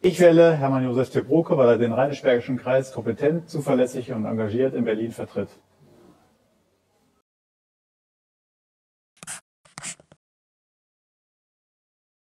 Ich wähle Hermann Josef Tebroke, weil er den Rheinisch-Bergischen Kreis kompetent, zuverlässig und engagiert in Berlin vertritt.